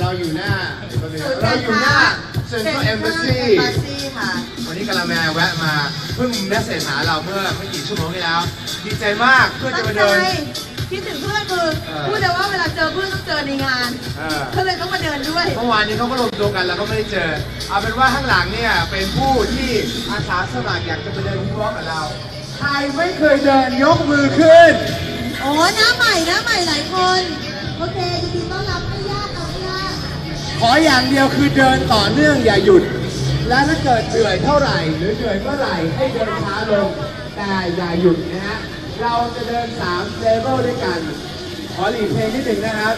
เราอยู่หน้าเดี๋ยวแป๊บนึงศูนย์เราการอยู่หค้าน้า Central Embassy เอ็มบาซีค่ะวันนี้กะละแมแวะมาเพิ่งเมสเซจหาเราเมื่อไม่กี่ชั่วโมงที่แล้ว ดีใจมากเพื่อจะตั้งมาใจเดินคิดถึงเพื่อนคือเออพูดแต่ว่าเวลาเจอเพื่อนต้องเจอในงานเออก็เลยต้องมาเดินด้วยเมื่อวานนี้เขาก็รวมตัวกันแล้วก็ไม่ได้เจอ เอาเป็นว่าข้างหลังเนี่ยเป็นผู้ที่อาสาสมัครอยากจะมาเดินวิวอล์กกับเราใครไม่เคยเดินยกมือขึ้น โอ้หน้าใหม่หน้าใหม่หลายคน โอเคยินดีต้อนรับ ขออย่างเดียวคือเดินต่อเนื่องอย่าหยุด และถ้าเกิดเหนื่อยเท่าไหร่ หรือเหนื่อยเมื่อไหร่ให้เดินช้าลงแต่อย่าหยุดนะฮะเราจะเดิน3เลเวลด้วยกัน ขอหลีกเพลงนิดหนึ่งนะครับ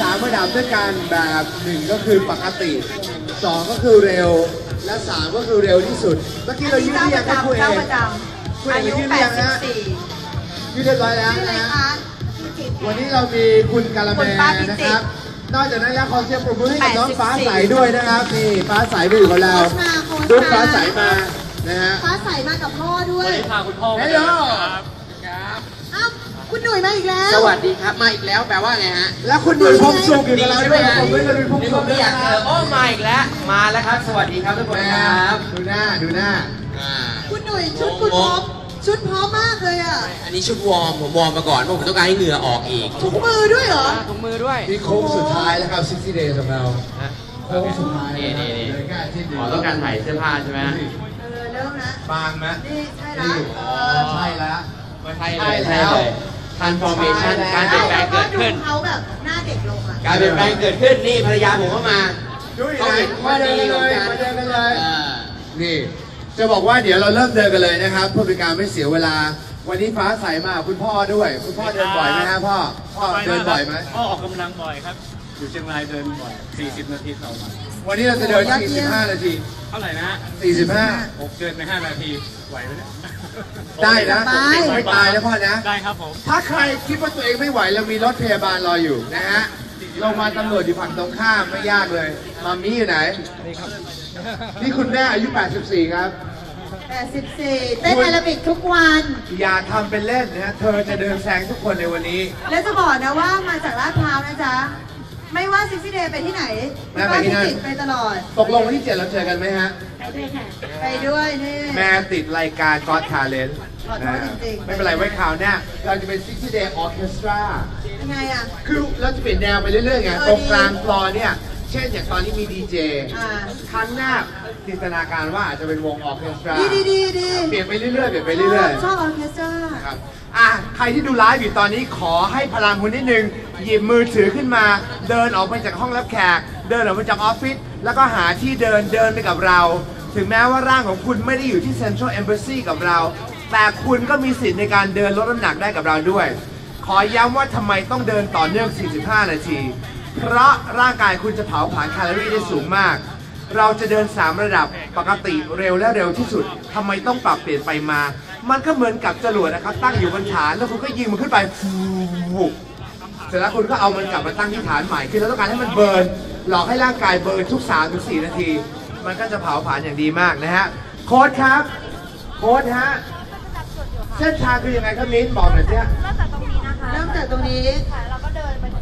สามระดับด้วยกันแบบหนึ่งก็คือปกติสองก็คือเร็ว และสามก็คือเร็วที่สุด เมื่อกี้เรายืดเจ้าเรีปยงระให้คุยจำเอเจ้างประจคุยำเออางยุ ยืดเรียงนะฮะ84ยืดเรียบร้อยแล้วชื่ออะไรนะฮะคะ วันนี้เรามีคุณกาละแมคุณป้าพิจิตร นะครับ นอกจากนั้นแล้วขอเสียงปรบมือให้กับน้อง84ฟ้าใสด้วยนะครับนี่ฟ้าใสมาอยู่กับเราโค้ชมาโค้ชมา ดุ๊กฟ้าใสมานะฮะ ฟ้าใสมากับพ่อด้วย วันนี้พาคุณพ่อมาฮัลเดิโหลนครับ อ้าว คุณหนุ่ยมาอีกแล้ว สวัสดีครับ มาอีกแล้วแปลว่าไงฮะแล้วคุณหนุ่ยพงสุขอยู่กับเราด้วยฮะผมด้วยกันเป็นพงนี่สุผขมด้ไม่วยอยากนะเจครัอบโอ้มาอีกแล้ว มาแล้วครับ สวัสดีครับทุกคนแม่ครับดูหน้าดูหน้าอ่าคุณหนุ่ยชุดคุณพร้อม ชุดพร้อมมากเลยอะอันนี้ชุดวอร์มผมวอร์มมาก่อนเพราะผมต้องการให้เหงื่อออกอีก ถุงมือด้วยเหรอ ถุงมือด้วย นี่โค้งสุดท้ายแล้วครับ60 days ของเราฮะโค้งสุดท้ายนี่นี่นี่เลยกล้าที่ดีอ๋อต้องการถ่ายเสื้อผ้าใช่ไหมเออเริ่มนะบางไหมนี่ใช่ละนี่เออ๋อใช่แล้วใช่ใช่เลยแล้วเลย transformation ใช่แล้วการเปลี่ยนแปลงเกิดขึ้นเขาแบบหน้าเด็กลงอะการเปลี่ยนแปลงเกิดขึ้นนี่ภรรยาผมก็มาดูอีกเขาไหนเห็นมาว่าเดินดีกันขเลองยการมาเดินกันเลยเออนี่ จะบอกว่าเดี๋ยวเราเริ่มเดินกันเลยนะครับเพื่อเป็นการไม่เสียเวลา วันนี้ฟ้าใสมาคุณพ่อด้วย คุณพ่อเดินบ่อยไหมฮะพ่อพ่อเดินบ่อยไหมพ่อออกกำลังบ่อยครับ อยู่เชียงรายเดินบ่อย 40 นาทีต่อวันวันนี้เราจะเดิน45นาที เท่าไหร่นะฮะ45ผมเดินไป5นาทีไหวไหมเนี่ยได้นะไปไม่ตายนะพ่อนะได้ครับผมถ้าใครคิดว่าตัวเองไม่ไหวเรามีรถพยาบาลรออยู่นะฮะลงมาตำรวจอยู่ฝั่งตรงข้ามไม่ยากเลยมามีอยู่ไหนนี่ครับ นี่คุณแม่อายุ 84 ครับ 84 เต้นแอโรบิกทุกวัน อย่าทำเป็นเล่นนะฮะเธอจะเดินแซงทุกคนในวันนี้ แล้วจะบอกนะว่ามาจากลาดพร้าวนะจ๊ะ ไม่ว่าซิกซี่เดย์ไปที่ไหนแม่พี่ไปที่ป้านั่นพิจิตรไปตลอด ตกลงวันที่เจ็ดเราเจอกันไหมฮะไปด้วยนี่ แม่ติดรายการ God Talent ขอโทษจริงๆ ไม่เป็นไรไว้คราวหน้าเราจะเป็น 60 Day Orchestra ยังไงอะ คือเราจะเปลี่ยนแนวไปเรื่อยๆไงเออตรงดีกลางฟลอร์เนี่ย เช่นอย่างตอนนี้มีดีเจอ่า ครั้งหน้าจินตนาการว่าอาจจะเป็นวงออร์เคสตราดีดีดีดีเปลี่ยนไปเรื่อยๆเปลี่ยนไปเรื่อยชอบออร์เคสตราๆครับอะใครที่ดูไลฟ์อยู่ตอนนี้ขอให้พลังคุณนิดนึงหยิบมือถือขึ้นมา เดินออกไปจากห้องรับแขก เดินออกมาจากออฟฟิศแล้วก็หาที่เดินเดินไปกับเรา ถึงแม้ว่าร่างของคุณไม่ได้อยู่ที่ Central Embassy กับเรา แต่คุณก็มีสิทธิ์ในการเดินลดน้ำหนักได้กับเราด้วย ขอย้ำว่าทำไมต้องเดินต่อเนื่อง 45 นาที เพราะร่างกายคุณจะเผาผลาญแคลอรี่ได้สูงมาก เราจะเดิน 3 ระดับปกติเร็วและเร็วที่สุดทำไมต้องปรับเปลี่ยนไปมา มันก็เหมือนกับจรวดนะครับ ตั้งอยู่บนฐานแล้วคุณก็ยิงมันขึ้นไปฟูเสร็จแล้วคุณก็เอามันกลับมาตั้งที่ฐานใหม่คือเราต้องการให้มันเบิร์นหลอกให้ร่างกายเบิร์นทุก3ถึง4นาที มันก็จะเผาผลาญอย่างดีมากนะฮะโค้ดครับโค้ดฮะเส้นทางคือยังไงครับมิ้นบอกหน่อยสิฮะเริ่มจากตรงนี้นะคะ เริ่มจากตรงนี้ค่ะแล้วก็เดินไปถึง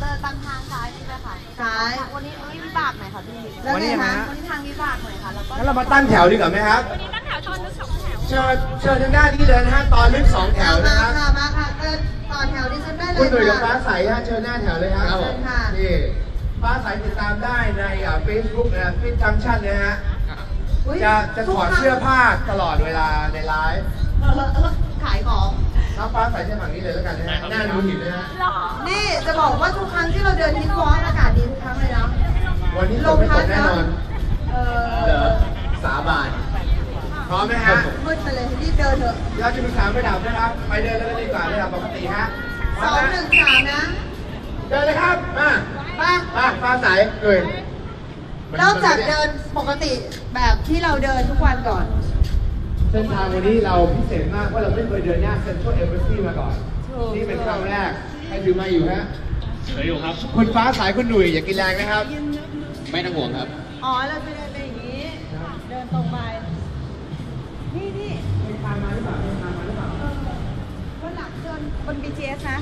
เดินตามทางซ้ายนี่เลยค่ะซ้าย วันนี้วันนี้วิบากหน่อยค่ะพี่แล้วไงคะวันนี้ทางวิบากหน่อยค่ะแล้วก็งั้นเรามาตั้งแถวดีกว่าไหมครับ วันนี้ตั้งแถวชนลึกสองแถว เชิญเชิญทางด้านนี้เลยนะฮะตอนลึกสองแถวมานะครับ ค่ะมาค่ะเดินต่อแถวดิฉันได้เลคุณยหนุ่ยกับฟ้าค่ะ ใสฮะเชิญหน้าแถวเลยครับครับผม ค่ะ นี่ฟ้าใสติดตามได้ในเฟซบุ๊กนะฟิตจังชันนะฮะ อุ๊ยจะจะถอดเสื้อผ้าตลอดเวลาในไลฟ์ เออเออ ขายของ น้องฟ้าใสเช่นฝั่งนี้เลยแล้วกันนะฮะหน้าดูหิวนะฮะนี่จะบอกว่าทุกครั้งที่เราเดินทิศวอล์กอากาศดีทุกครั้งเลยนะ วันนี้ลมไม่ตกแน่นอนเอเหรออสาบาน พร้อมไหมฮะ มืดไปเลยรีบเดินเถอะเราจะมีสามระดับนะครับ ไปเดินแล้วก็ดีกว่าระดับปกติฮะสองหนึ่งสามนะเดินเลยครับ มาไป มาฟ้าใสเอ่ย เริ่มจากเดินปกติแบบที่เราเดินทุกวันก่อนเส้นทางวันนี้เราพิเศษมากเพราะเราไม่เคยเดินหน้าเซ็นทรัลเอเวอร์ซีมาก่อนถูกนี่เป็นครั้งแรกใครถือมาอยู่ฮะเฉยอยู่ครับ คุณฟ้าสายคุณหนุ่ยอย่ากินแรงนะครับ ไม่ต้องห่วงครับ อ๋อเราจะเดินไปอย่างนี้ เดินตรงไป นี่นี่ทางมาหรือเปล่าทางมาหรือเปล่าคนหลังเดินบน BTS นะ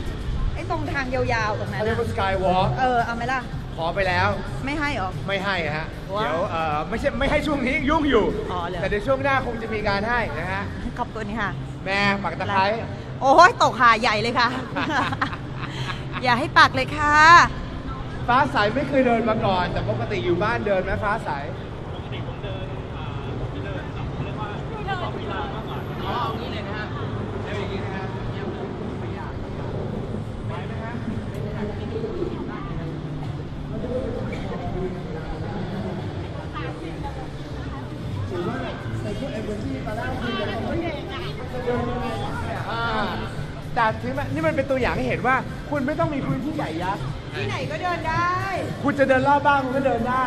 ไอ้ตรงทางยาวๆตรงนั้นเขาเรียกอะว่าสกายวอล์ก เออ เอาไหมล่ะ ขอไปแล้ว ไม่ให้หรอ ไม่ให้ฮะ ว้าวเดี๋ยวเอ่อไม่ใช่ไม่ให้ช่วงนี้ยุ่งอยู่ อ๋อเหรอ แต่เดี๋ยวช่วงหน้าคงจะมีการให้นะฮะ ขอบคุณค่ะ แม่ปักตะไคร้ โอ้ยตกหาใหญ่เลยค่ะ อย่าให้ปักเลยค่ะ ฟ้าใสไม่เคยเดินมาก่อน แต่ปกติอยู่บ้านเดินไหมฟ้าใสปกติผมเดินที่เดินเรียกว่าสองกีฬามากกว่าอ๋ออย่างนี้เลยนะฮะเร็วอย่างนี้นะฮะไม่ยากไปไหมฮะถือว่าในพวกเอเวอร์ตี้ตอนแรกคุยกันว่าเฮ้ยมันจะเดินยังไงวะเนี่ยอ่า แต่ถึงแม้นี่มันเป็นตัวอย่างให้เห็นว่า คุณไม่ต้องมีพื้นที่ใหญ่ยักษ์ที่ไหนก็เดินได้คุณจะเดินรอบบ้านคุณก็เดินได้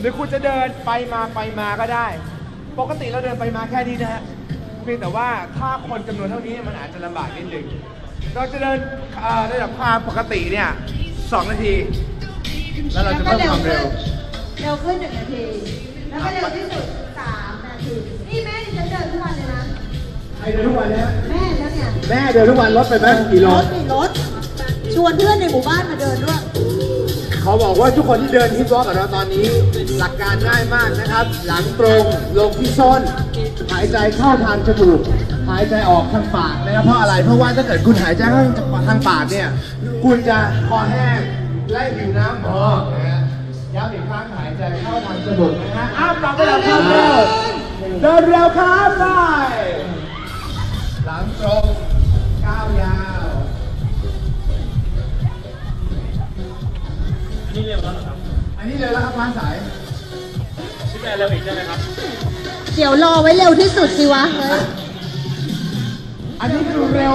หรือคุณจะเดินไปมาไปมาก็ได้ ปกติเราเดินไปมาแค่นี้นะฮะเพียงแต่ว่าถ้าคนจำนวนเท่านี้มันอาจจะลำบากนิดหนึ่งเราจะเดินเอ่อระดับความปกติเนี่ยสองนาที แล้วเราจะเพิ่มความเร็ว เร็วขึ้นหนึ่งนาที แล้วก็เร็วที่สุดสามนาที นี่แม่ดิฉันเดินทุกวันเลย นะใครเดินทุกวันเนี่ยแม่แล้วเนี่ยแม่เดินทุกวันรถไปไหมกี่โลรถนี่รถ ชวนเพื่อนในหมู่บ้านมาเดินด้วย เขาบอกว่าทุกคนที่เดินฮิปวอล์กกับเราตอนนี้หลักการง่ายมากนะครับ หลังตรงลงที่ส้น หายใจเข้าทางจมูกหายใจออกทางปากนะครับเพราะอะไร เพราะว่าถ้าเกิดคุณหายใจเข้าทางปากเนี่ย คุณจะคอแห้งและหิวน้ำพอนะฮะย้ำอีกครั้งหายใจเข้าทางจมูกนะฮะอ้าวปรับไปแล้วครับเร็วเดินเร็วครับไป หลังตรงก้าวยาวนี่เร็วแล้วเหรอครับอันนี้เลยแล้วครับฟ้าใสพี่แม่เร็วอีกใช่ไหมครับ เดี๋ยวรอไว้เร็วที่สุดสิวะเฮ้ยอันนี้คือเร็ว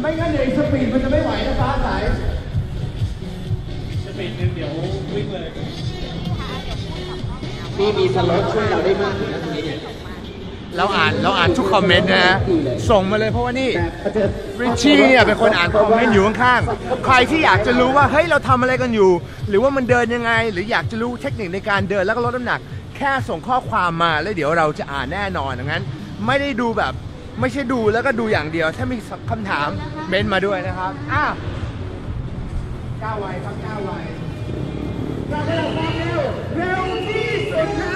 ไม่งั้นเดี๋ยวอีก speed มันจะไม่ไหวนะฟ้าใส speed หนึ่งเดี๋ยววิ่งเลย นี่มี slope ช่วยเราได้มากถึงนะตรงนี้เนี่ย เราอ่านเราอ่านทุกคอมเมนต์นะฮะส่งมาเลยเพราะว่านี่ริชชี่เนี่ยเป็นคนอ่านคอมเมนต์อยู่ข้างๆใครที่อยากจะรู้ว่าเฮ้ยเราทำอะไรกันอยู่ หรือว่ามันเดินยังไง หรืออยากจะรู้เทคนิคในการเดินแล้วก็ลดน้ำหนัก แค่ส่งข้อความมาแล้วเดี๋ยวเราจะอ่านแน่นอนดังนั้น ไม่ได้ดูแบบไม่ใช่ดูแล้วก็ดูอย่างเดียว ถ้ามีคำถามเมนมาด้วยนะครับอ้าวก้าวไวครับก้าวไวก้าวเร็วเร็วเร็วที่สุดครับ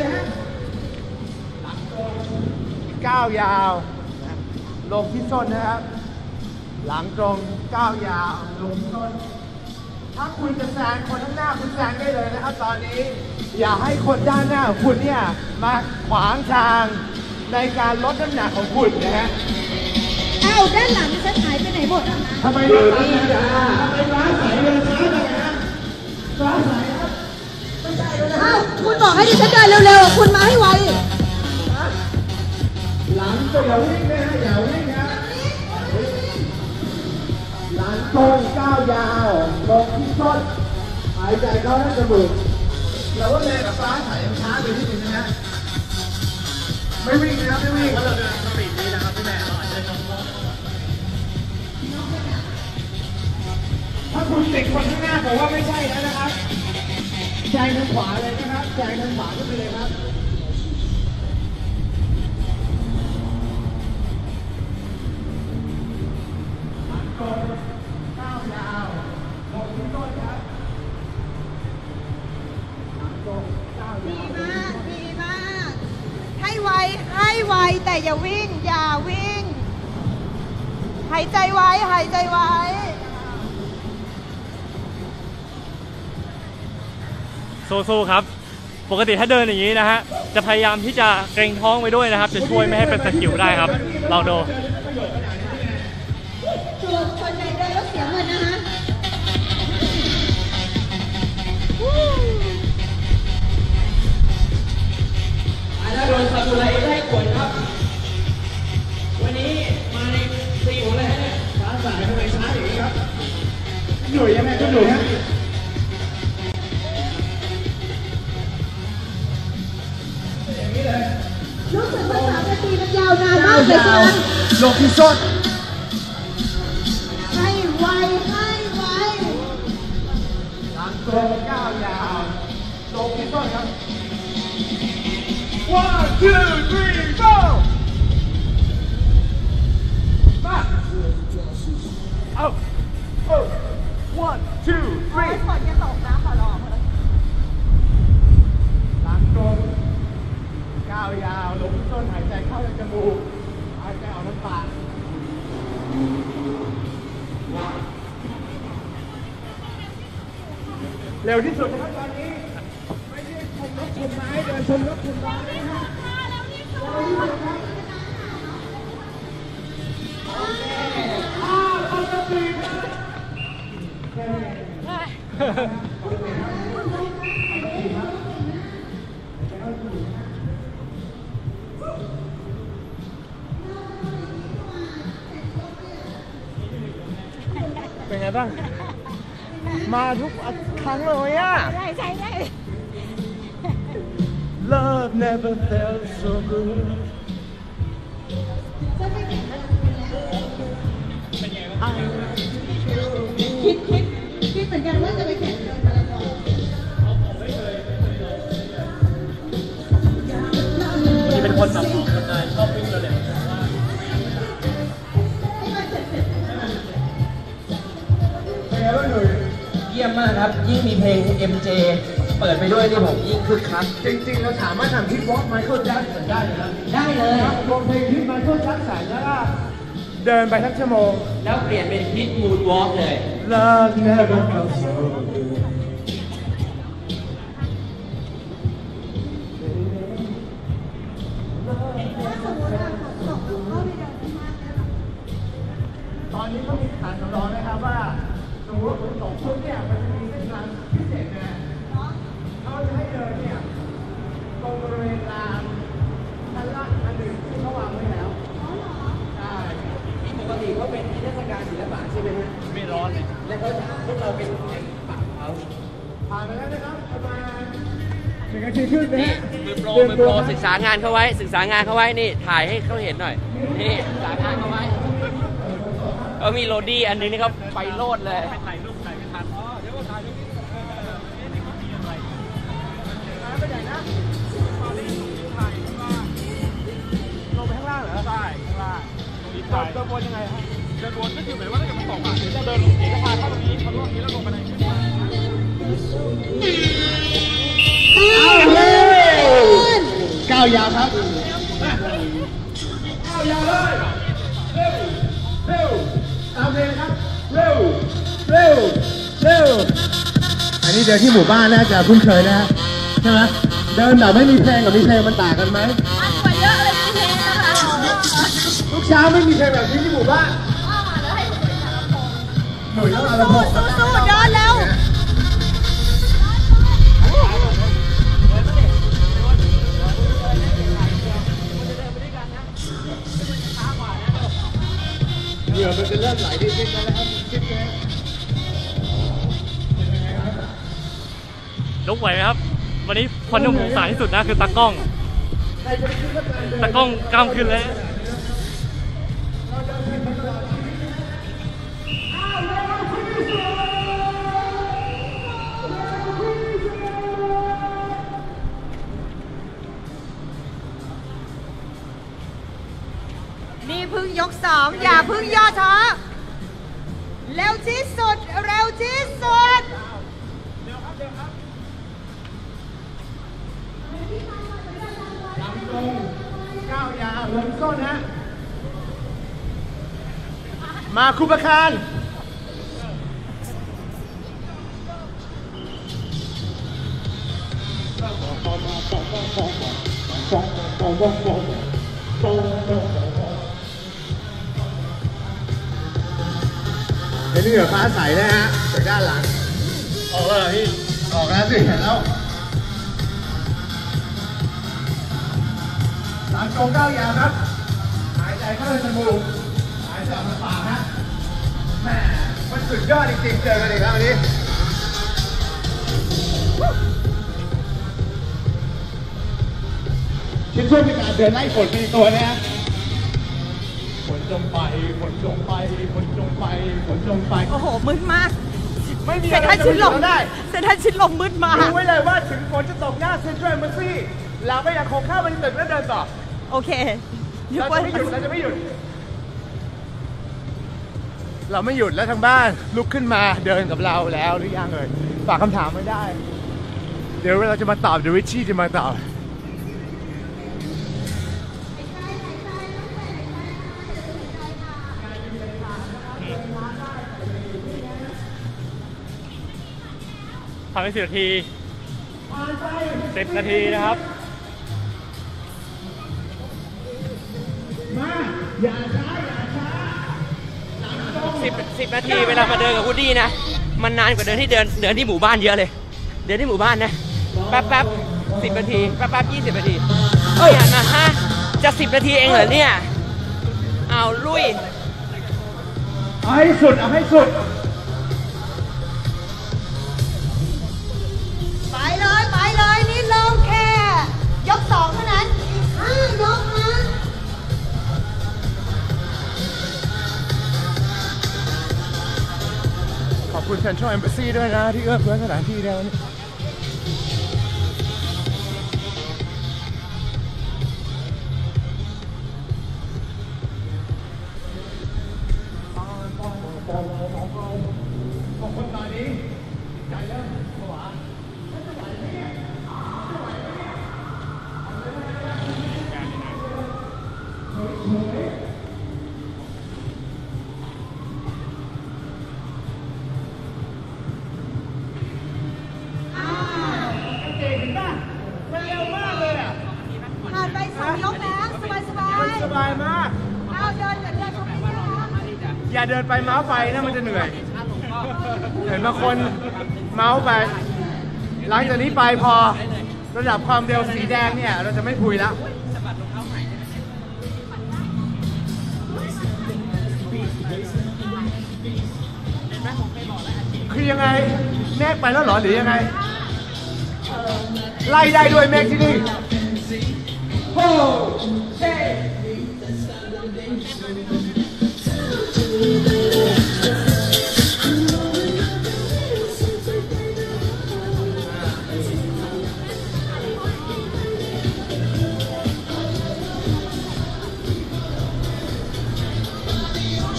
เลยฮะก้าวยาวนะลงที่ส้นนะครับ หลังตรงก้าวยาวลงที่ส้น ถ้าคุณจะแซงคนข้างหน้าคุณแซงได้เลยนะครับ ตอนนี้ อย่าให้คนด้านหน้าของคุณเนี่ยมาขวางทางในการลดน้ำหนักของคุณนะฮะเอ้าด้านหลังดิฉันหายไปไหนหมดอะทำไมเดินช้าจังฮะทำไมร้านใสเดินช้าจังฮะร้านใสครับเอ้าคุณบอกให้ดิฉันเดินเร็วๆอะคุณมาให้ไวหลังตรงอย่าวิ่งนะฮะอย่าวิ่งนะหลังตรงก้าวยาวลงที่ส้นหายใจเข้าทางจมูกเราว่าแม่กับฟ้าใสยังช้าไปนิดนึงนะฮะไม่วิ่งนะครับไม่วิ่งเราเดินสปีดนี้นะครับพี่แม่เราอาจจะถ้าคุณติดคนข้างหน้าผมว่าไม่ใช่แล้วนะครับ แซงทางขวาเลยนะครับแซงทางขวาขึ้นไปเลยครับก้าวยาวลงที่ต้นครับตรงก้าวยาวมากดีมาก ให้ไวให้ไวแต่อย่าวิ่ง อย่าวิ่ง หายใจไว้ หายใจไว้ สู้ๆครับ ปกติถ้าเดินอย่างนี้นะฮะ จะพยายามที่จะเกรงท้องไปด้วยนะครับ จะช่วยไม่ให้เป็นตะคริวได้ครับ เราดูส่วนคนไหนเดินแล้วเสียเงินนะคะอันนั้นโดนซากุระเอได้ผลครับ วันนี้มาในตีของอะไรฮะเนี่ยฟ้าใสทำไมช้าอย่างนี้ครับหนุ่ยยังไงก็หนุ่ยฮะ รู้สึกว่าสามนาทีมันยาวนานากก้ามวเลยยาใช่วไหมลงที่ส้นให้ไวให้ไวหลังตรงก้าวยาวลงที่ต้นครับ one two three go วยาวลงต้นหายใจเข้าทางจมูกหายใจออกทางปากเร็วที่สุดนะครับตอนนี้ ไม่ใช่ชมนกชมไม้เดินชมนกชมไม้นะครับเป็นไงบ้าง มาทุกครั้งเลยอะใช่ใช่ใช่ Love never felt so good คิดคิดคิดเหมือนกันว่าจะไปแข่งเดินมาราธอนนี่เป็นคนแบบออกกำลังกายชอบ ยี่ยมมากครับ ยิ่งมีเพลง MJ เปิดไปด้วยนี่ผมยิ่งคึกคักจริงๆเราสามารถทำฮิตวอล์กไมเคิลแจ็คสันได้นะได้เลยรวมเพลงฮิตไมเคิลแจ็คสันแล้วก็เดินไปทั้งชั่วโมง แล้วเปลี่ยนเป็นฮิตมูนวอล์กเลย Love never felt so good ตอนนี้เขามีฐานสำรองนะครับว่า สมมติว่าฝนตกปุ๊บเนี่ยมันจะมีเส้นทางพิเศษนะเขาจะให้เดินเนี่ยตรงบริเวณลานชั้นล่างอันหนึ่งที่เขาวางไว้แล้วใช่ปกติเขาเป็นเทศกาลศิลปะใช่ไหมฮะๆไม่ร้อนเลยแล้วเขาจะพวกเราเป็นแข่งปากเขาผ่านไปแล้วนะครับประมาณหนึ่งนาทีครึ่งนะฮะมือโปรมือโปรศึกษางานเขาไว้ศึกษางานเขาไว้นี่ถ่ายให้เขาเห็นหน่อยนี่ศึกษางานเขาไว้ เขามีโรดี้อันนึงนี่เขาไปโลดเลยถ่ายรูปถ่ายไม่ทันอ๋อเดี๋ยวก็ถ่ายรูปนี่เออเอ๊ะนี่เขามีอะไรไปไหนนะตอนนี้ถ่ายข้างล่างลงไปข้างล่างเหรอใช่ข้างล่างตรงนี้ถ่ายเดินวนยังไงฮะเดินวนก็คือเหมือนว่าถ้าเกิดมันตกอะเดี๋ยวจะเดินลงเอกพาเข้าตรงนี้เขาลงนี้แล้วลงไปในขึ้นมาเลยเก้าวยาวครับก้าวยาวเลยเร็วเร็ว ตามเลยนะครับ เร็ว เร็ว เร็ว อันนี้เดินที่หมู่บ้านน่าจะคุ้นเคยนะฮะใช่ไหมเดินแบบไม่มีเพลงกับมีเพลงมันต่างกันไหมอันกว่าเยอะเลยพี่เทนนะคะทุกเช้าไม่มีเพลงแบบนี้ที่หมู่บ้านหนุ่ยต้องเอาลำโพงสู้สู้เดินแล้ว ยื่อมันจะเริ่มไหลนิดๆแล้วนะครับคิดนะลุกไหวไหมครับ วันนี้คนที่ผมสงสายที่สุดนะคือตากล้อง ตากล้องกล้ามขึ้นแล้ว นี่เพึ่งยกสองอย่าเพึ่งย่อท้อเร็วที่สุด เร็วที่สุดก้าวยาวลงต้นฮะ มาคุปคาร เห็นเหนือฟ้าใสนะฮะจากด้านหลัง ออกแล้วเหรอพี่ ออกแล้วสิเห็นแล้วหลังตรงก้าวยาวครับ หายใจเข้าทางจมูกหายใจออกทางปากฮะแหม่มันสุดยอดจริงๆเจอกันอีกแล้ววันนี้คิดว่าเป็นการเดินไล่ฝนไปในตัวนะฮะฝน จงไปฝนจงไปฝนจงไปฝนจงไป โอ้โหมืดมากไม่มีเซ็อะนไรทรัลจะชิดลมเราได้ เซ็นทรัลชิดลมมืดมาก รู้ไว้เลยว่าถึงฝนจะตกหน้าเซ็นทรัลเมอร์ซี่เราก็ยังคงเข้าไปในตึกและเดินต่อโอเคนึกเราว่าจะไม่หยุดเราจะไม่หยุด เราไม่หยุดแล้วทางบ้านลุกขึ้นมาเดินกับเราแล้วหรือยังเอ่ยฝากคำถามไว้ได้ เดี๋ยวเราจะมาตอบเดี๋ยวริชชี่จะมาตอบ ทำไปสิบนาทีสิบนาทีนะครับสิบสิบนาทีเวลามาเดินกับวูดดี้นะ มันนานกว่าเดินที่เดินเดินที่หมู่บ้านเยอะเลย เดินที่หมู่บ้านนะ แป๊บแป๊บสิบนาที แป๊บแป๊บยี่สิบนาที เอ้ยนะฮะ จะสิบนาทีเองเหรอเนี่ย เอาลุย เอาให้สุด เอาให้สุด ยกสองเท่านั้นห้ายกนะขอบคุณ Central Embassy ด้วยนะ ที่เอื้อเฟื้อสถานที่แล้วนี่ ไปเมาส์ไปนะมันจะเหนื่อย เห็นบางคนเมาส์ไป หลังจากนี้ไปพอระดับความเร็วสีแดงเนี่ย เราจะไม่คุยแล้วคือยังไงเมฆไปแล้วหรอหรือยังไง ไล่ได้ด้วยเมฆที่นี่โอ้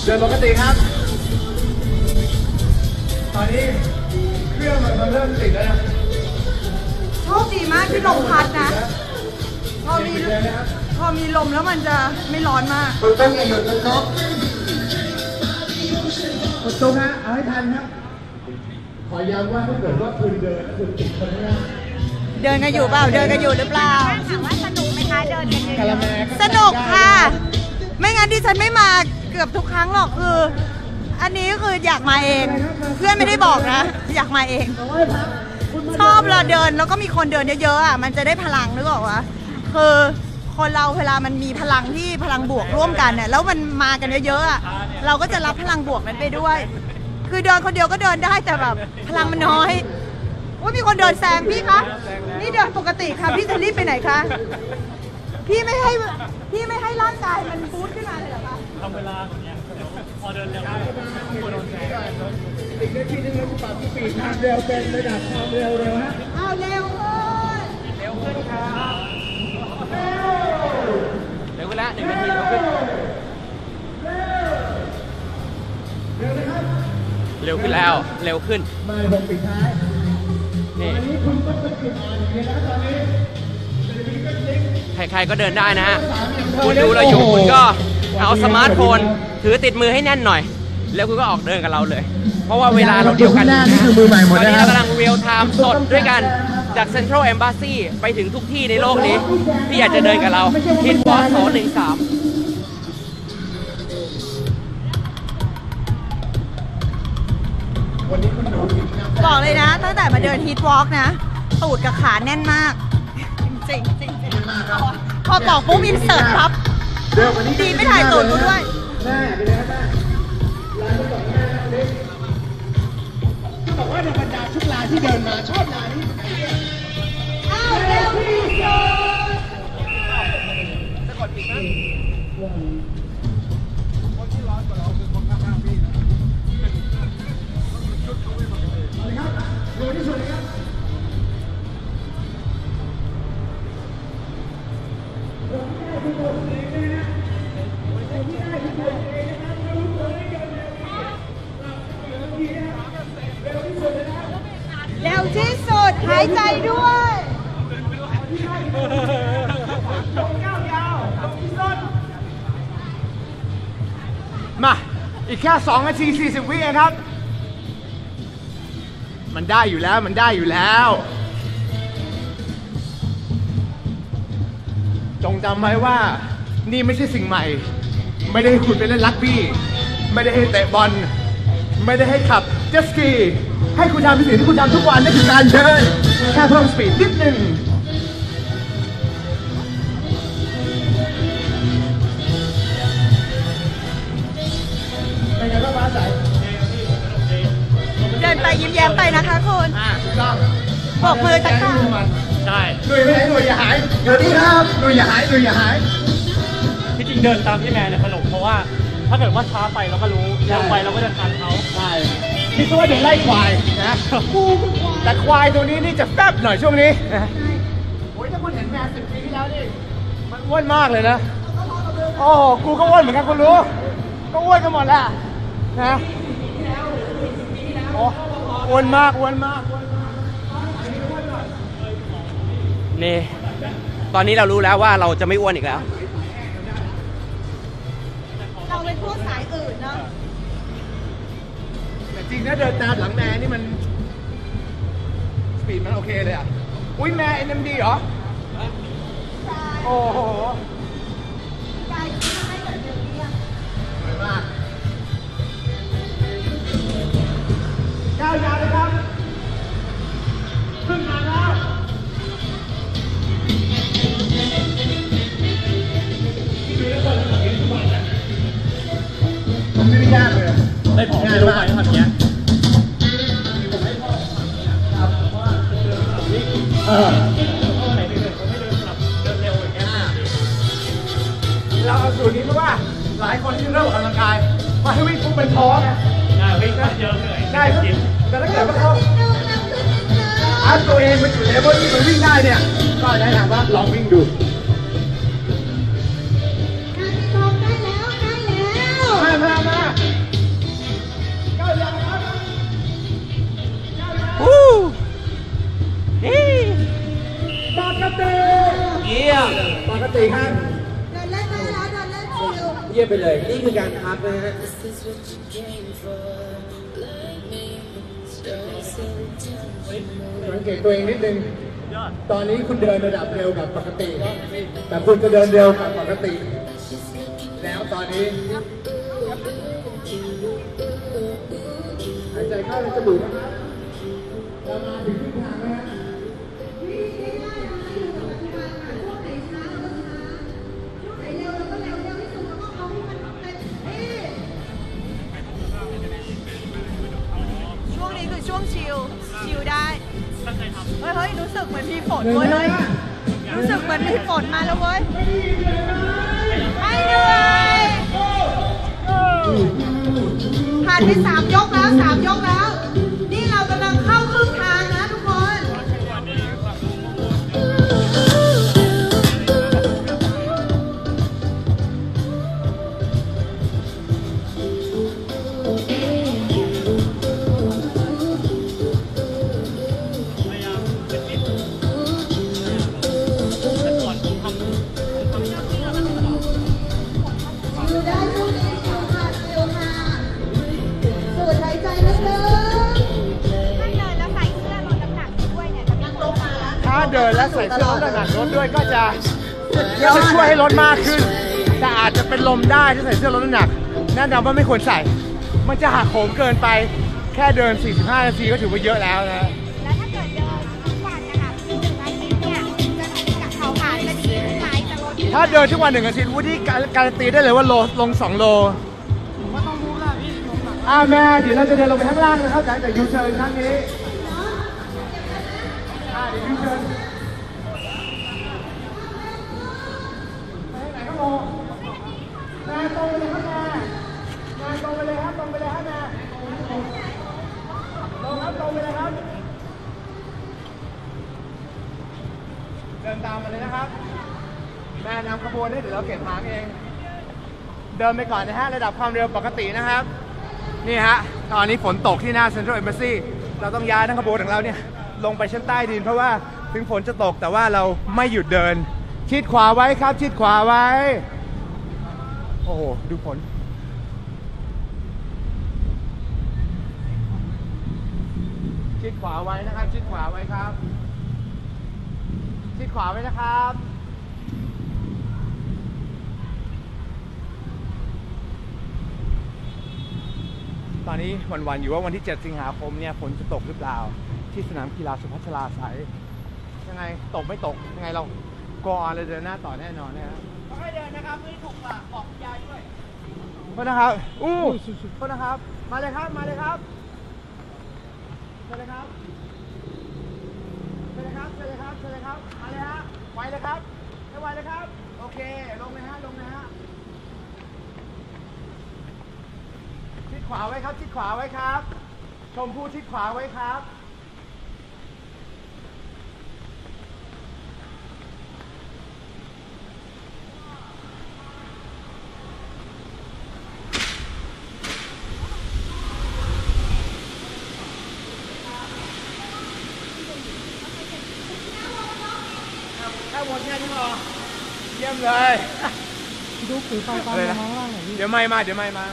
เช่เดินปกติครับ ตอนนี้เครื่องมันมันเริ่มติดแล้วนะโชคดีมากที่ลมพัดนะ พอมี พอมีลมแล้วมันจะไม่ร้อนมาก คุณต้องอย่าหยุดนะครับ คุณตุ้งฮะเอาให้ทันครับ ขอย้ำว่าถ้าเกิดว่าคุณเดินแล้วคุณติดคนนี้เดินกันอยู่เปล่า เดินกันอยู่หรือเปล่า ถามว่าสนุกไหมคะเดินกันเยกะละอะแมสนุกค่ะ ไม่งั้นดิฉันไม่มาเกือบทุกครั้งหรอกคือ อันนี้ก็คืออยากมาเอง เพื่อนไม่ได้บอกนะ อยากมาเองชอบเราเดินแล้วก็มีคนเดินเยอะๆอะมันจะได้พลังนึกออกปะคือคนเราเวลามันมีพลังที่พลังบวกร่วมกันเนี่ยแล้วมันมากันเยอะๆอะ เราก็จะรับพลังบวกนั้นไปด้วย คือเดินคนเดียวก็เดินได้แต่แบบพลังมันน้อยว่ามีคนเดินแซงพี่คะนี่เดินปกติค่ะพี่จะรีบไปไหนคะพี่ไม่ให้พี่ไม่ให้ร่างกายมันบูสต์ขึ้นมาเลยเหรอคะทำเวลาองเงี้ยเดี๋ยวพอเดินเร็วกลัวโดนแซงอีกนาทีนึงเราจะปรับปีดความเร็วเป็นระดับความเร็วเร็วฮะเอาเร็วขึ้นเร็วขึ้นครับเร็วขึ้นแล้วหนึ่งนาทีเร็วขึ้น เร็วขึ้นแล้ว เร็วขึ้นมาผมปิดท้ายนี่นี่คุณต้องเป็นจุดอ่อนอย่างนี้นะตอนนี้ใครๆก็เดินได้นะฮะคุณดูเราอยู่คุณก็เอาสมาร์ทโฟน ถือติดมือให้แน่นหน่อย แล้วคุณก็ออกเดินกับเราเลย เพราะว่าเวลาเราเดียวกันหน้านี่คือมือใหม่หมดตอนนี้นะครับเรากำลัง real-time สดด้วยกันจาก Central Embassy ไปถึงทุกที่ในโลกนี้ ที่อยากจะเดินกับเรา HIIT Walk สองหนึ่งสาม บอกเลยนะ ตั้งแต่มาเดินฮีทวอล์กนะ ตูดกับขาแน่นมาก จริงจริงจริงพอบอกปุ๊บอินเสิร์ตปั๊บดีไม่ถ่ายตูดกูด้วยแม่ไปเลยครับแม่ร้านที่สองแม่นะเล็กที่บอกว่าในบรรดาทุกร้านที่เดินมาชอบร้านนี้อ้าวเร็วที่สุดเร็ นะควที่สุดหายใจด้วยมา อีกแค่ 2 นาที 40 วิเองครับ มันได้อยู่แล้วมันได้อยู่แล้ว จงจำไว้ว่านี่ไม่ใช่สิ่งใหม่ ไม่ได้ให้คุณไปเล่นลักบี้ ไม่ได้ให้เตะบอล ไม่ได้ให้ขับเจ็ตสกี ให้คุณทำในสิ่งที่คุณทำทุกวันนั่นคือการเดินแค่เพิ่มสปีดนิดหนึ่ง บอกมือทักทายใช่หนุ่ยไม่ไหนหนุ่ยอย่าหายเดี๋ยวนี้ครับหนุ่ยอย่าหายหนุ่ยอย่าหายที่จริงเดินตามพี่แมนเนี่ยสนุกเพราะว่า ถ้าเกิดว่าช้าไปเราก็รู้เร็วไปเราก็จะทันเขาใช่คิดว่าเดินไล่ควายนะแต่ควายตัวนี้นี่จะแฟบหน่อยช่วงนี้นะโอ้ยถ้าคุณเห็นแมวสิบปีที่แล้วนี่มันอ้วนมากเลยนะโอ้โหกูก็อ้วนเหมือนกันคุณรู้ ก็อ้วนกันหมดแหละนะโอ้อ้วนมากอ้วนมากอ้วนมาก นี่ ตอนนี้เรารู้แล้วว่าเราจะไม่อ้วนอีกแล้ว เราเป็นพวกสายอื่นเนาะแต่จริงนะเดินตามหลังแม่นี่มัน สปีดมันโอเคเลยอะ อุ้ยแม่เอ็นเอ็มดีเหรอโอ้โหสวยมากก้าวยาวเลยครับครึ่งทางแล้ว ไม่ได้ยากเลยได้ผมไม่รู้ไปทำอย่างเงี้ยเออไหนเดินเขาไม่เดินสลับเดินเร็วอย่างเงี้ยเราเอาสูตรนี้เพราะว่าหลายคนที่เริ่มออกกำลังกายพอให้วิ่งปุ๊บเป็นท้อไงวิ่งเยอะเหนื่อยใช่ครับแต่ถ้าเกิดว่าเขาอัพตัวเองไปอยู่เลเวลที่มันวิ่งได้เนี่ยก็แนะนำว่าลองวิ่งดู ติครับ เดินเล่นได้แล้วเดินเล่นชิลเยี่ยมไปเลย นี่คือการพักนะฮะ สังเกตตัวเองนิดนึง ตอนนี้คุณเดินระดับเร็วกับปกติ แต่คุณจะเดินเร็วกับปกติ แล้วตอนนี้หายใจเข้าในจมูกนะครับ เฮ้ยเฮ้ยรู้สึกเหมือนมีฝนเว้ยเฮ้ยรู้สึกเหมือนมีฝนมาแล้วเว้ยไม่เหนื่อยผ่านไปสามยกแล้วสามยกแล้ว สื้อลดน้ำหนักลดด้วยก็จะก็จะช่วยให้ลดมากขึ้น แต่อาจจะเป็นลมได้ถ้าใส่เสื้อลดน้ำหนักแนะนำว่าไม่ควรใส่ มันจะหักโหมเกินไปแค่เดิน 45 นาทีก็ถือว่าเยอะแล้วนะแล้วถ้าเกิดเดินทุกวันนะคะหนึ่งอาทิตย์เนี่ยจะเขาผ่านจะดีขึ้นไหมจะลดขึ้นไหมถ้าเดินทุกวันหนึ่งอาทิตย์วูดดี้การันตีได้เลยว่าโลลง 2 โลอ่าแม่เดี๋ยวเราจะเดินลงไปข้างล่างนะครับหลังจากยูเทิร์นครั้งนี้อ่าเดี๋ยวยูเทิร์น ไปทาตรงไปเลยครับแม่ม่ตรงไปเลยครับตรงไปเลยครับแม่ตรงครับตรงไปเลยครับ เดินตามมาเลยนะครับแม่นำขบวนได้เดี๋ยวเราเก็บหางเอง เดินไปก่อนนะฮะระดับความเร็วปกตินะครับ นี่ฮะตอนนี้ฝนตกที่หน้า Central Embassy เราต้องย้ายทั้งขบวนของเราเนี่ยลงไปชั้นใต้ดินเพราะว่าถึงฝนจะตกแต่ว่าเราไม่หยุดเดิน ชิดขวาไว้ครับ ชิดขวาไว้ โอ้โห ดูฝนชิดขวาไว้นะครับ ชิดขวาไว้ครับ ชิดขวาไว้นะครับตอนนี้วันๆอยู่ว่าวันที่ 7 สิงหาคมเนี่ยฝนจะตกหรือเปล่า ที่สนามกีฬาสุพัชราไสยยังไงตกไม่ตกยังไงเรา กออนเลยเดินหน้าต่อแน่นอนนะครับค่อยเดินนะครับไม่ถูกปากบอกยายด้วยโทษนะครับ อู้โทษนะครับ มาเลยครับ มาเลยครับเชิญเลยครับเชิญเลยครับเชิญเลยครับเชิญเลยครับ มาเลยฮะ ไวเลยครับไม่ไวเลยครับ โอเค ลงเลยฮะ ลงเลยฮะชิดขวาไว้ครับชิดขวาไว้ครับ ชมพู่ชิดขวาไว้ครับ แค่หมดแค่นี้พอเยี่ย มเลยดูถือไฟตามลงมาข้างล่างหน่อยพี่เดี๋ยวไม่มาเดี๋ยวไม่มา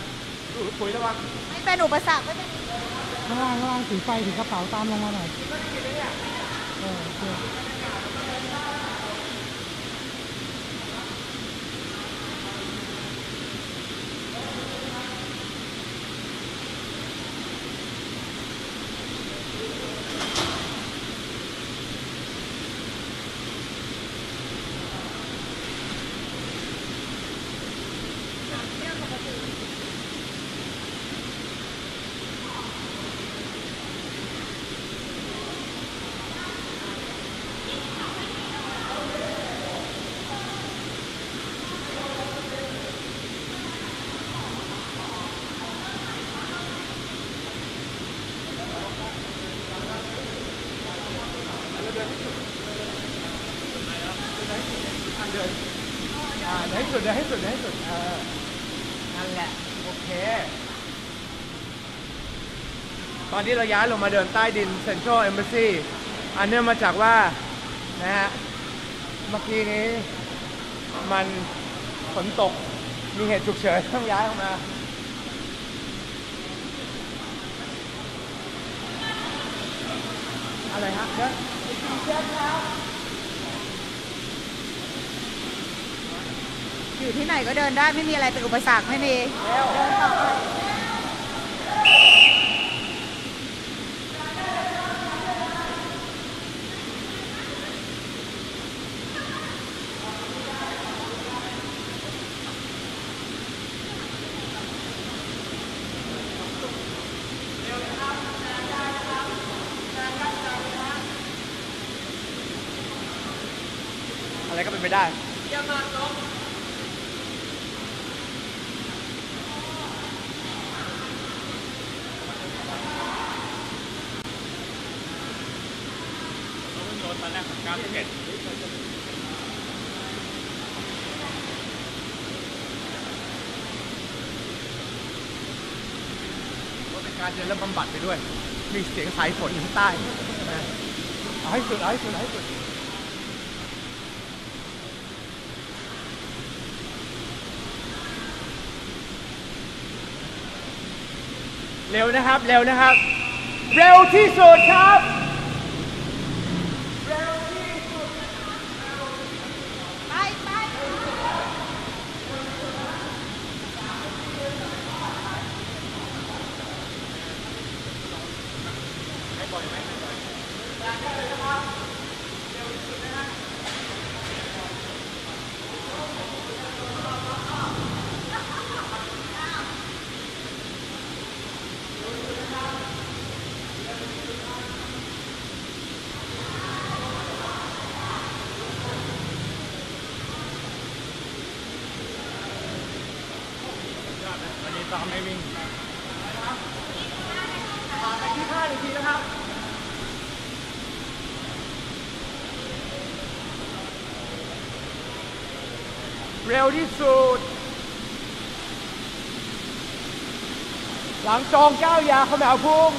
อุ๊ยปุ๋ยระวังไม่เป็นอุปสรรคไม่เป็นข้างล่างข้างล่างถือไฟถือกระเป๋าตามลงมาหน่อยเออโอเคอ่าเดี๋ยวให้สุดเดี๋ยวให้สุดเดี๋ยวให้สุดเออนั่นแหละ โอเค ตอนนี้เราย้ายลงมาเดินใต้ดินเซ็นทรัลเอมบ s ซีอันเนื่องมาจากว่า นะฮะ เมื่อกี้นี้ มันฝนตกมีเหตุฉุกเฉินต้องย้ายออกมาอะไรฮะเดี๋ยวอยู่ที่ไหนก็เดินได้ไม่มีอะไรเป็นอุปสรรคไม่มีเดินต่อไป อะไรก็เป็นไปได้ ก็เป็นการเดินและบำบัดไปด้วย มีเสียงสายฝนถึงใต้นะเอาให้สุดเอาให้สุดเอาให้สุดเร็วนะครับ เร็วนะครับ เร็วที่สุดครับ ร็วที่สุด หลังจองเก้ายาเขาแมวพุ่ง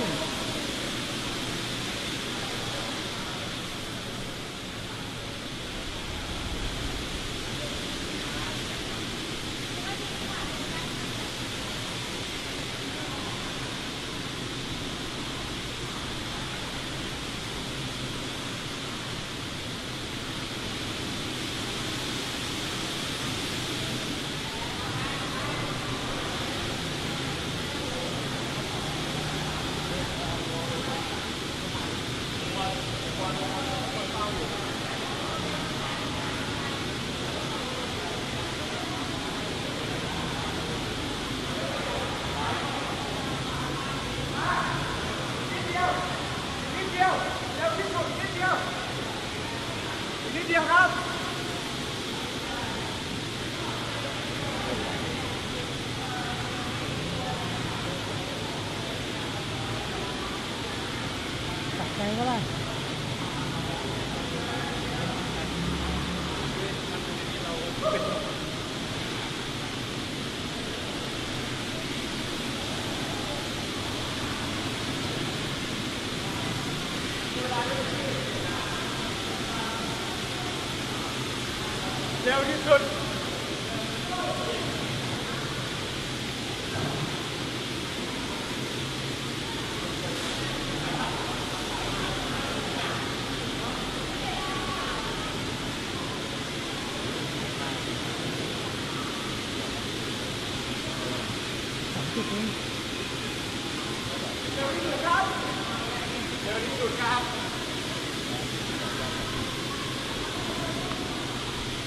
ไหนก็ได้ เร็วที่สุด สามสิบเอง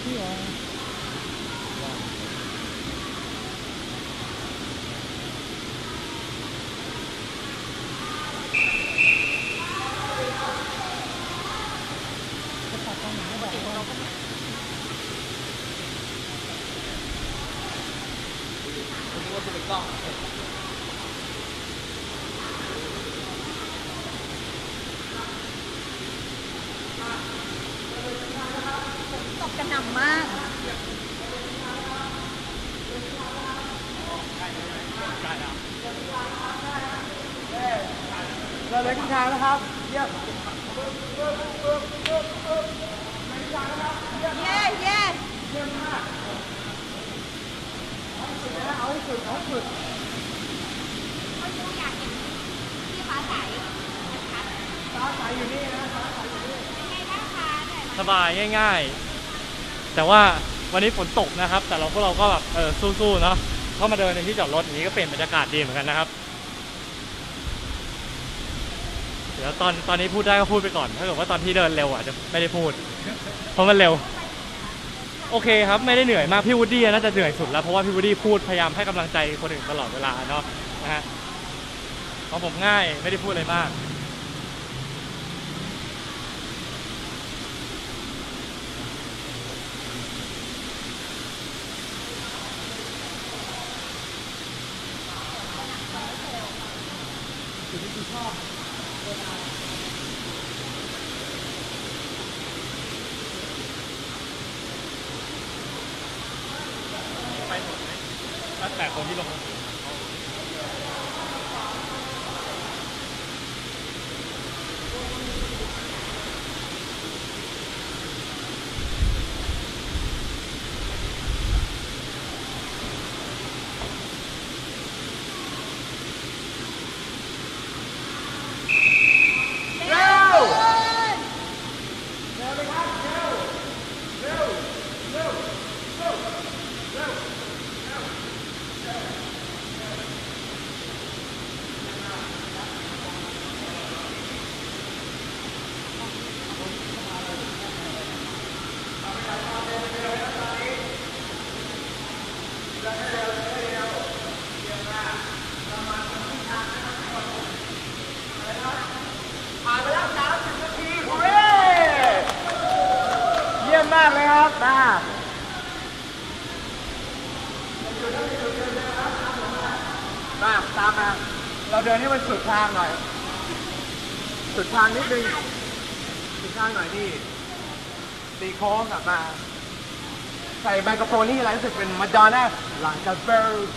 นี่เหรอ จะตัดตรงไหนก็บอกว่า ตกกระหน่ำมาก เราเลยทิศทางนะครับ เยี่ยมเย้เย้สบายง่าย ๆ แต่ว่าวันนี้ฝนตกนะครับ แต่เราพวกเราก็แบบเออสู้ๆเนาะเข้ามาเดินในที่จอดรถอย่างนี้ก็เปลี่ยนบรรยากาศดีเหมือนกันนะครับ เดี๋ยวตอนตอนนี้พูดได้ก็พูดไปก่อน ถ้าเกิดว่าตอนที่เดินเร็วอาจจะไม่ได้พูด เพราะมันเร็ว โอเคครับไม่ได้เหนื่อยมากพี่วูดดี้น่าจะเหนื่อยสุดแล้วเพราะว่าพี่วูดดี้พูดพยายามให้กำลังใจคนอื่นตลอดเวลาเนาะนะฮะของผมง่ายไม่ได้พูดอะไรมาก ไปหมดไหมแล้วแต่คนที่ลงผ่านไปแล้ว30นาทีฮูเร่เยี่ยมมากเลยครับมามาตามมา เราเดินให้มันสุด ทางหน่อย สุดทางนิดนึง สุดทางหน่อยนี่ตีโค้งกลับมา ใส่ไมโครโฟนนี่อะไรรู้สึกเป็นมาดอนน่าหลังจากเบอร์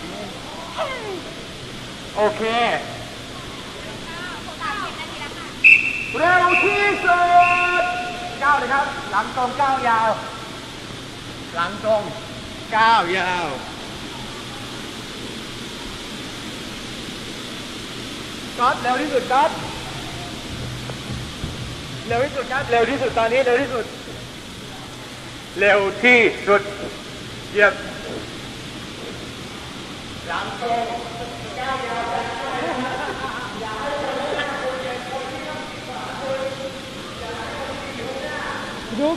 โอเคเร็วที่สุดก้าวเลยครับ หลังตรงก้าวยาว หลังตรงก้าวยาว ก๊อตเร็วที่สุดก๊อตเร็วที่สุดครับเร็วที่สุดตอนนี้เร็วที่สุด เร็วที่สุดเยี่ยมหลังตรงก้าวยาวดู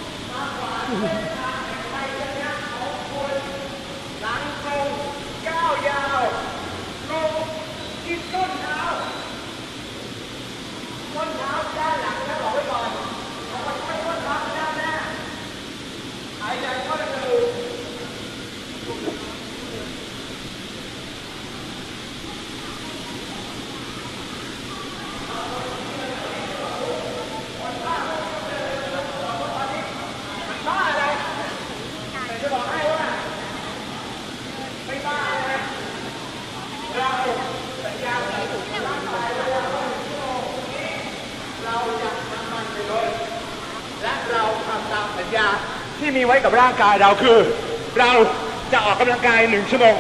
หลังตรงก้าวยาวลงที่ต้นเท้าต้นเท้าด้านหลังนะบอกไว้ก่อนเอาไปไว้ต้นเท้าด้านหน้าหายใจเข้าจมูก ญาที่มีไว้กับ ร่างกายเราคือ เราจะออกกำลังกายหนึ่งชั่วโมง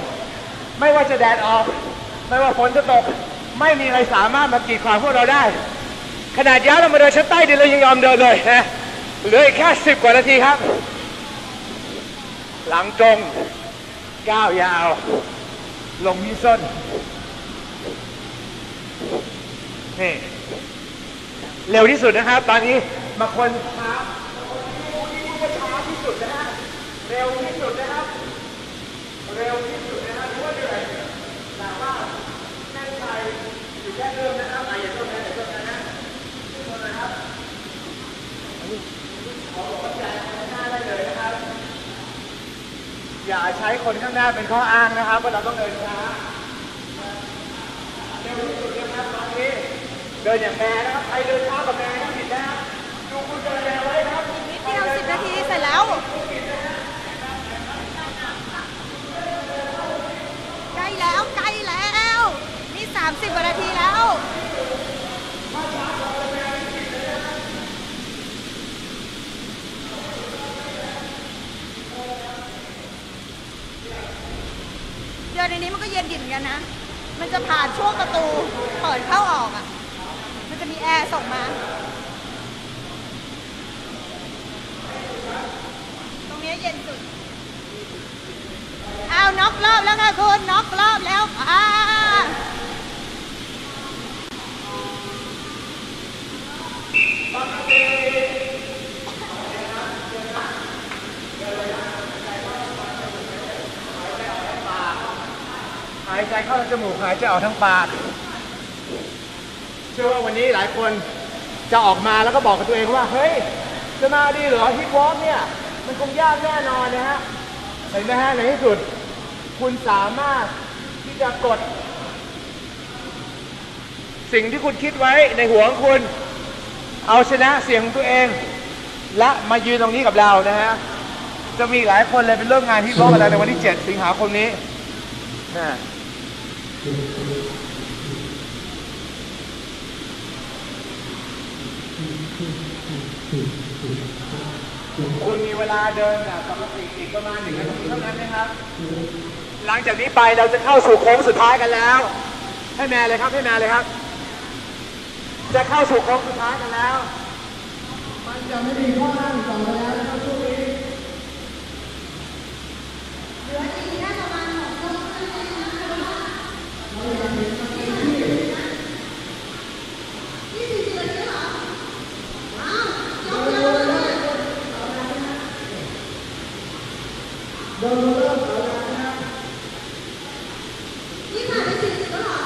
ไม่ว่าจะแดดออก ไม่ว่าฝนจะตก ไม่มีอะไรสามารถมากีดขวางพวกเราได้ ขนาดย้ายเรามาเดินชั้นใต้ดินเรายังยอมเดินเลยนะเหลืออีกแค่สิบกว่านาทีครับ หลังตรงก้าวยาว ลงที่ส้นนี่เร็วที่สุดนะครับ ตอนนี้มาคนช้าช้าที่สุดนะฮะเร็วที่สุดนะครับ เร็วที่สุดนะครับรู้ว่าเหนื่อยแต่ว่าแน่นใจอยู่แค่เริ่มนะครับอะอย่าโทษนะอย่าโทษนะนะทุกคนนะครับขอบอกว่าใจข้างหน้าได้เลยนะครับ อย่าใช้คนข้างหน้าเป็นข้ออ้างนะครับว่าเราต้องเดินช้าเร็วที่สุดนะครับตอนนี้เดินอย่างแม่นะครับใครเดินช้ากว่าแม่ที่ผิดนะครับดูคุณเดินแม่ไว้ครับนิดเดียวสิบนาทีเสร็จแล้ว ใกล้แล้วใกล้แล้ว นี่ 30กว่านาทีแล้ว เดือนในนี้มันก็เย็นดิบเหมือนกันนะ มันจะผ่านช่วงประตูเปิดเข้าออกอะ มันจะมีแอร์ส่งมา ตรงนี้เย็นสุด อ้าวน็อกรอบแล้วค่ะคุณน็อกรอบแล้วอ่า啊หายใจเข้าทาง จมูกหายใจออกทางปาก เชื่อว่าวันนี้หลายคนจะออกมาแล้วก็บอกกับตัวเองว่า เฮ้ย จะมาดีเหรอฮิปวอล์กเนี่ย มันคงยากแน่นอนนะฮะ เห็นไหมฮะในที่สุด คุณสามารถที่จะกด สิ่งที่คุณคิดไว้ในหัวของคุณ เอาชนะเสียงของตัวเอง และมายืนตรงนี้กับเรานะฮะจะมีหลายคนเลยเป็นเริ่มงานที่วอล์กกับเรในวันที่ 7 สิงหาคมนี้นะ คุณมีเวลาเดินแบบปกติอีกประมาณหนึ่งนาทีเท่านั้นนะครับ หลังจากนี้ไปเราจะเข้าสู่โค้งสุดท้ายกันแล้ว ให้แม่เลยครับให้แม่เลยครับ จะเข้าสู่โค้งสุดท้ายกันแล้ว มันจะไม่มีข้อห้ามต่อไปแล้วนะครับช่วงนี้ เดินเริ่มเวลานะฮะนี่ผ่านไปสี่สิบแล้วเหรอ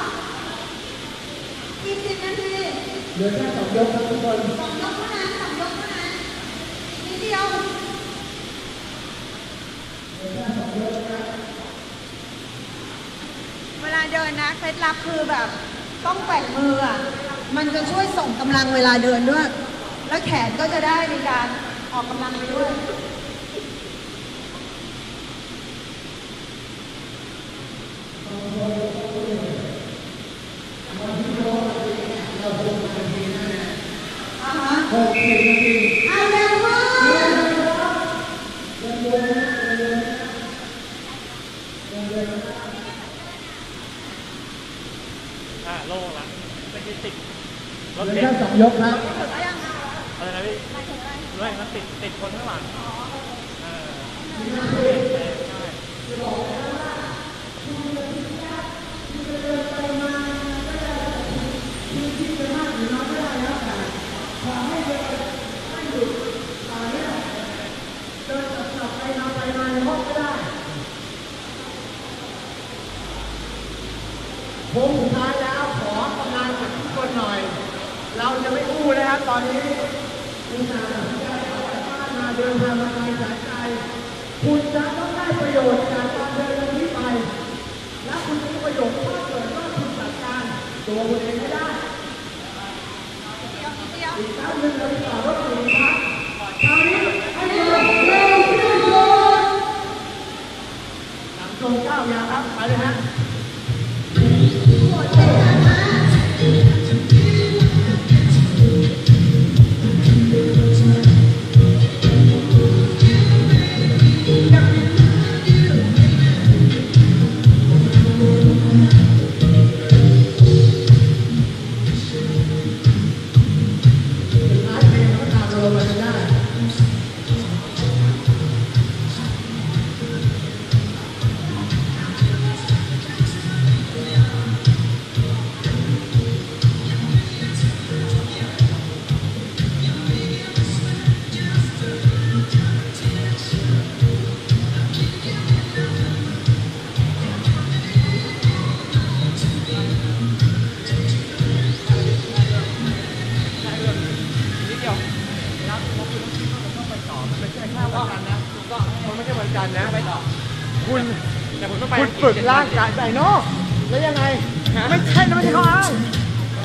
อีกสิบนาทีเหลือแค่สองยกครับทุกคนสองยกเท่านั้นสองยกเท่านั้นนิดเดียวเวลาเดินนะเคล็ดลับคือแบบต้องแกว่งมืออะมันจะช่วยส่งกำลังเวลาเดินด้วย แล้วแขนก็จะได้ในการออกกำลังไปด้วย อ่าฮะโล่งละไม่ใช่ติดรถเหลือเข็แค่นสองยกครับอะไรนะพี่ไม่มันติดติดคนข้างหลังเออใช่ โค้งสุดท้ายแล้วขอกำลังจากทุกคนหน่อย เราจะไม่อู้นะครับตอนนี้คุณจะมาเดินทางมาไกลแสนไกลคุณจะต้องได้ประโยชน์จากการเดินทางนี้ไป และคุณจะมีประโยชน์ถ้าเกิดว่าคุณจัดการตัวคุณเองไม่ได้อีกแป๊บนึงเราจะต่อรถถึงครับคราวนี้ให้เร็วเร็วที่สุดหลังตรงก้าวยาครับไปเลยฮะ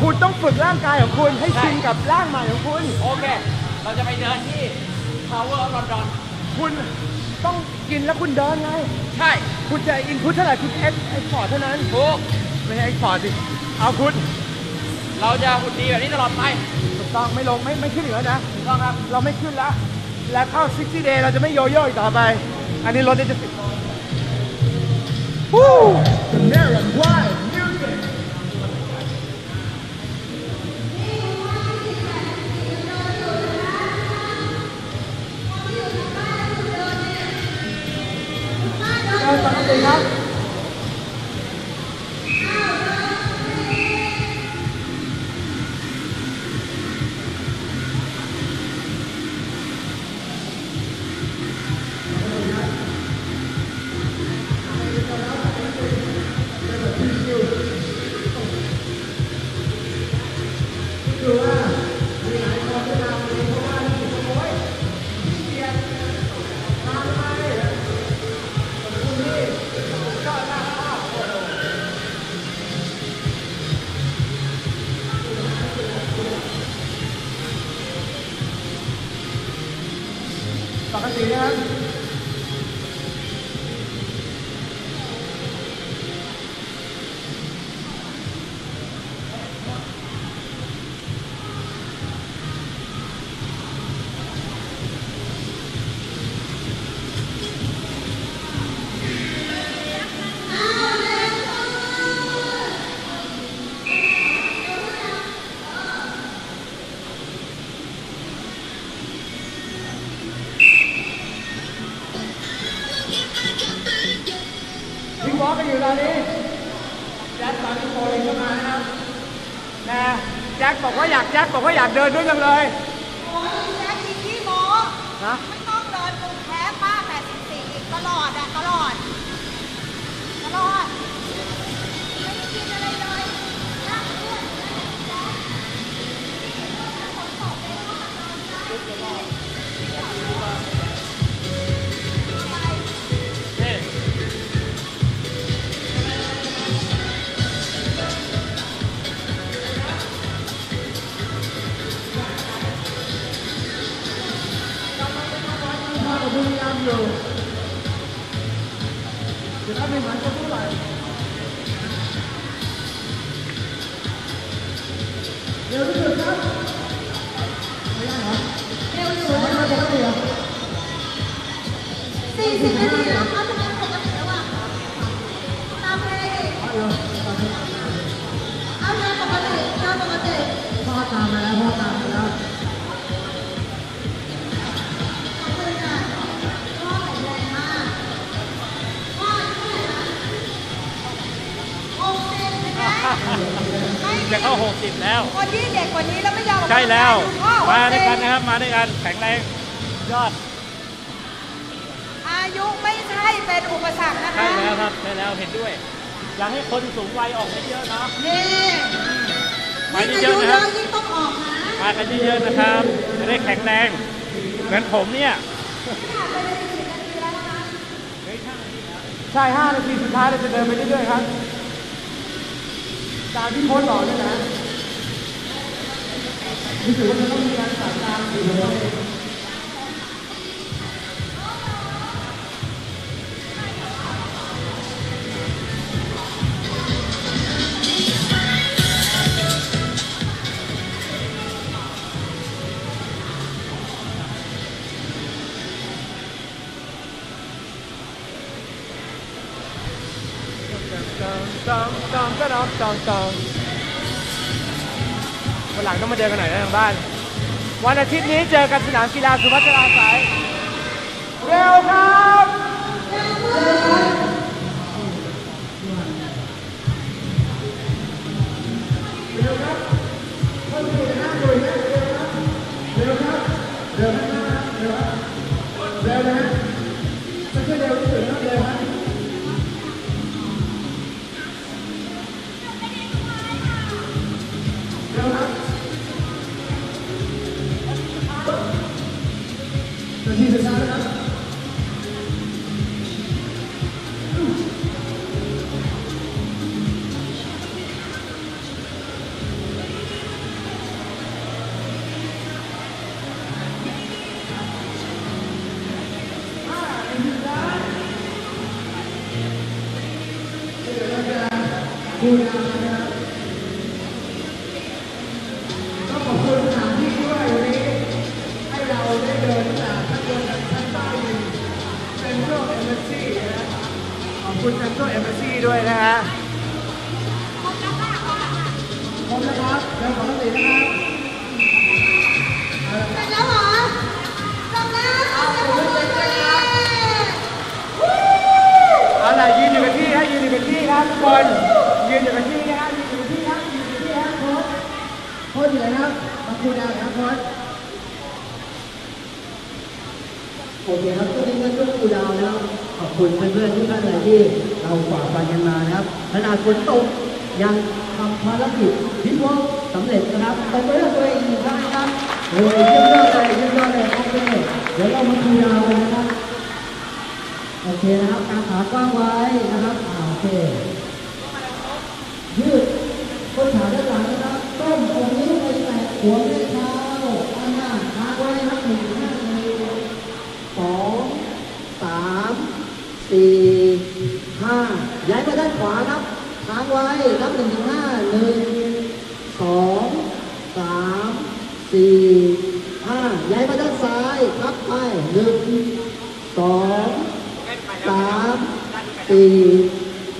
คุณต้องฝึกร่างกายของคุณให้ชินกับร่างใหม่ของคุณ โอเค เราจะไปเดินที่ Tower of London คุณต้องกินแล้วคุณเดินไง ใช่ คุณจะ input เท่าไหร่คุณเอ็ก export เท่านั้น ถูก ไม่ใช่ export สิ output เราจะหุ่นดีแบบนี้ตลอดไป ถูกต้องไม่ลงไม่ไม่ขึ้นอีกแล้วนะ ถูกต้องครับ เราไม่ขึ้นแล้วแล้วเข้า 60 day เราจะไม่โยโย่อีกต่อไป อันนี้รถเนี่ยจะติดวู้ The Maryland Drive คบอก พยายามอยู่เดี๋ยวถ้าไม่หายก็เท่าไหร่เเข้า 60 แล้ว คนที่เด็กกว่านี้แล้วไม่ยอมออกใช่แล้วดูพ่อมาด้วยกันสินะครับ มาด้วยกันแข็งแรงยอด อายุไม่ใช่เป็นอุปสรรคนะคะใช่แล้วครับ ใช่แล้วเห็นด้วย อยากให้คนสูงวัยออกเยอะๆเนาะ นี่มายิ่งเยอาอะยุๆนะเยครับอะยิ่งต้องออกนะมากันเยอะๆนะครับจะได้แข็งแรง เหมือนผมเนี่ยใช่ 5 นาทีสุดท้ายเราจะเดินไปเรื่อยๆครับ ตามที่โค้ชบอกเนี่ยนะรู้สึกว่าจะต้องมีการสั่งการอยู่เลย ตองตอวันหลังต้องมาเดินกันหน่อยนะทางบ้าน วันอาทิตย์นี้เจอกันสนามกีฬาสุพัชราสายเร็วครับ ข สี่ห้าย้ายมาด้านซ้ายพับไปหนึ่งสองสามสี่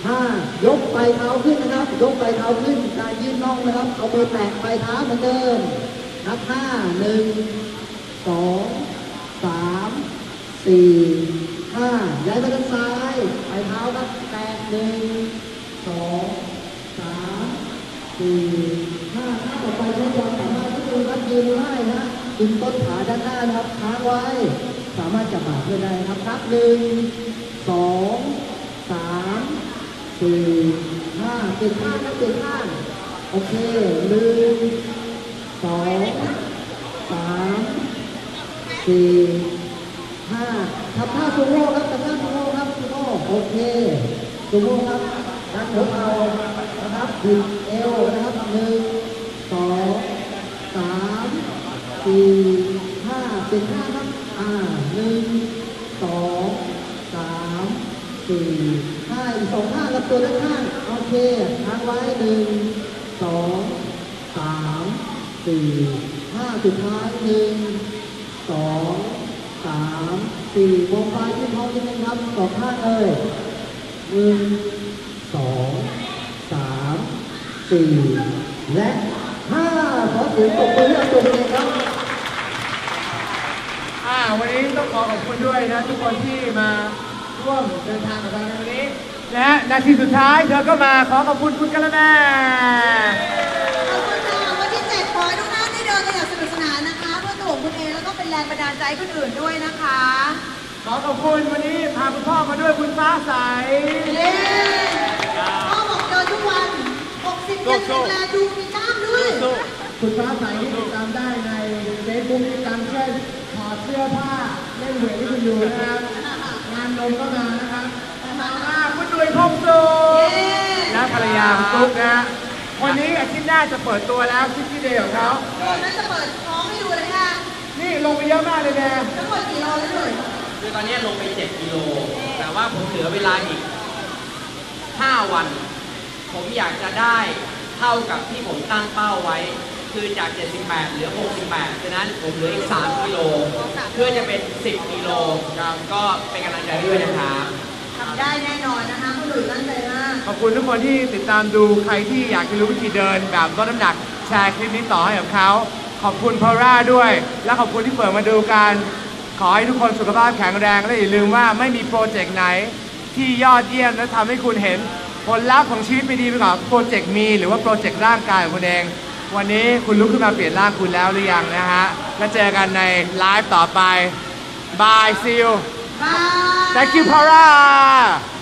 ห้ายกไปเท้าขึ้นนะครับ ยกไปเท้าขึ้นการยืดน่องนะครับ เอามือแตะไปเท้าเหมือนเดิมนับห้าหนึ่งสองสามสี่ห้าย้ายไปด้านซ้าย ไปเท้าครับแตะหนึ่งสองสามสี่ ทุกคนครับยืนได้นะดึงต้นขาด้านหน้านะครับค้างไว้ สามารถจับบ่าเพื่อนได้ครับนับหนึ่งสองสามสี่ห้าเปลี่ยนข้างครับเปลี่ยนข้างโอเคหนึ่งสองสามสี่ห้าทำท่าซูโม่ครับทำท่าซูโม่ครับซูโม่โอเคซูโม่ครับดันหัวเข่านะครับดึงเอวนะครับหนึ่งสอง สี่ห้าเปลี่ยนข้าครับ อ่าหนึ่งสองสามสี่ห้าอีกสองข้างครับตัวด้านข้าง โอเคค้างไว้หนึ่งสองสามสี่ห้าสุดท้ายหนึ่งสองสามสี่มองฟ้าที่ท้องนิดนึงครับสองข้างเลยหนึ่งสองสามสี่และ ห้าขอเสียงปรบมือให้กับตัวเองครับอ่าวันนี้ต้องขอขอบคุณด้วยนะทุกคนที่มาร่วมเดินทางกับเราในวันนี้และนาทีสุดท้ายเธอก็มาขอขอบคุณคุณกะละแมขอบคุณค่ะวันที่เจ็ดขอให้ทุกท่านได้เดินกันอย่างสนุกสนานนะคะ เพื่อตัวของคุณเองแล้วก็เป็นแรงบันดาลใจให้คนอื่นด้วยนะคะ ขอขอบคุณวันนี้พาคุณพ่อมาด้วยคุณฟ้าใสเย้พ่อบอกเดินทุกวัน 60ยังแข็งแรงดูมีกล้ามด้วย คุณฟ้าใสที่ติดตามได้ในเฟซบุ๊กติดตามแค่ถอดเสื้อผ้าเล่นเวทที่คุณอยู่นะครับงานนมก็มานะครับอ่าคุณดุยพงศ์สุขเย้และภรรยาคุณตุ๊กนะฮะวันนี้อาทิตย์หน้าจะเปิดตัวแล้วซิตี้เดย์ของเขาวันนั้นจะเปิดท้องให้ดูเลยค่ะนี่ลงไปเยอะมากเลยแดงทั้งหมดกี่โลแล้วหน่อยคือตอนนี้ลงไป 7 กิโล แต่ว่าผมเหลือเวลาอีก 5 วัน ผมอยากจะได้เท่ากับที่ผมตั้งเป้าไว้ คือจาก 78 เหลือ 68 ฉะนั้นผมเหลืออีก 3 กิโล เพื่อจะเป็น 10 กิโลก็เป็นกำลังใจด้วยนะครับทำได้แน่นอนนะคะคุณหลุยตั้งใจมาก ขอบคุณทุกคนที่ติดตามดูใครที่อยากจะรู้วิธีเดินแบบลดน้ำหนักแชร์คลิปนี้ต่อให้กับเขาขอบคุณพอร่าด้วย และขอบคุณที่เปิดมาดูกันขอให้ทุกคนสุขภาพแข็งแรงและอย่าลืมว่าไม่มีโปรเจกต์ไหน ที่ยอดเยี่ยมและทำให้คุณเห็น ผลลัพธ์ของชีวิตไม่ดีไปกว่าโปรเจกต์มี หรือว่าโปรเจกต์ร่างกายของคุณเอง วันนี้คุณลุกขึ้นมาเปลี่ยนร่างคุณแล้วหรือยังนะฮะ แล้วเจอกันในไลฟ์ต่อไปบายซิลบาย thank you Para